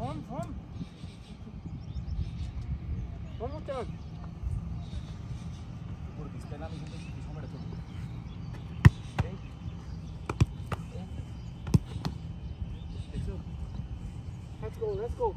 Form, One more time. Let's go. Let's go.